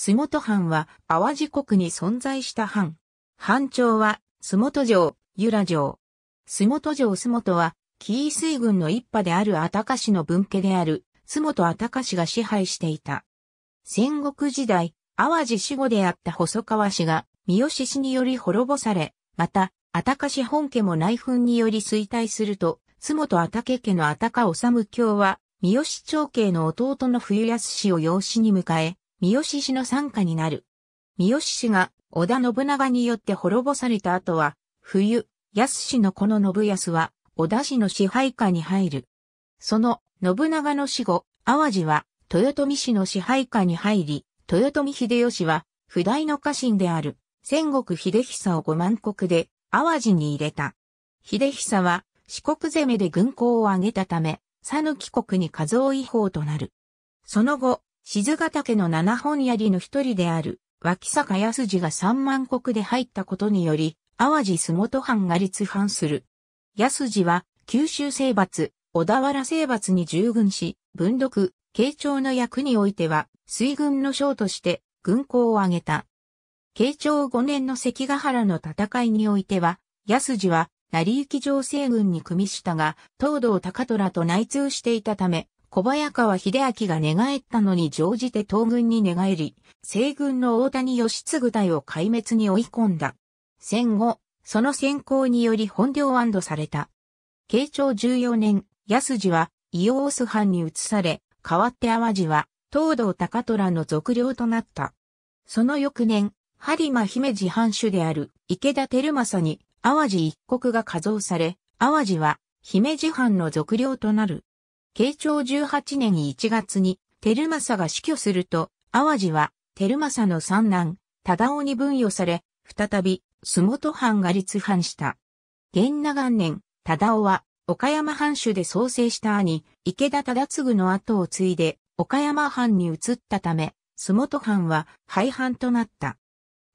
洲本藩は淡路国に存在した藩。藩庁は、洲本城、由良城。洲本城洲本は、紀伊水軍の一派であるあたか氏の分家である、洲本あたか氏が支配していた。戦国時代、淡路死後であった細川氏が、三好氏により滅ぼされ、また、あたか氏本家も内紛により衰退すると、洲本あたけ家のあたか治教は、三好長兄の弟の冬安氏を養子に迎え、三好氏の参加になる。三好氏が織田信長によって滅ぼされた後は、冬、安氏の子の信康は、織田氏の支配下に入る。その、信長の死後、淡路は、豊臣氏の支配下に入り、豊臣秀吉は、不代の家臣である、戦国秀久を五万国で、淡路に入れた。秀久は、四国攻めで軍港を挙げたため、佐抜国に数多違法となる。その後、静ヶ岳の七本槍の一人である、脇坂康次が三万国で入ったことにより、淡路洲本藩が立藩する。安次は、九州征伐、小田原征伐に従軍し、文読、慶長の役においては、水軍の将として軍港を挙げた。慶長5年の関ヶ原の戦いにおいては、安次は、成行城西軍に組みしたが、東道高虎と内通していたため、小早川秀明が寝返ったのに乗じて東軍に寝返り、西軍の大谷義継隊を壊滅に追い込んだ。戦後、その先行により本領安堵された。慶長14年、安次は、伊予ス藩に移され、代わって淡路は、東道高虎の属領となった。その翌年、播磨姫路藩主である池田照正に淡路一国が加増され、淡路は姫路藩の属領となる。慶長18年1月に、照正が死去すると、淡路は、照正の三男、忠雄に分与され、再び、洲本藩が立藩した。元那元年、忠雄は、岡山藩主で創生した兄、池田忠次の後を継いで、岡山藩に移ったため、洲本藩は廃藩となった。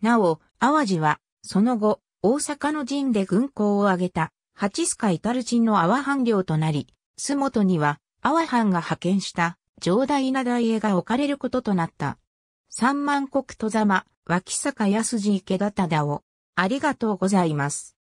なお、淡路は、その後、大阪の陣で軍港を挙げた、八須賀至る陣の阿波藩領となり、洲本には、阿波藩が派遣した上大な大絵が置かれることとなった。三万国戸様、脇坂安次池田忠夫。ありがとうございます。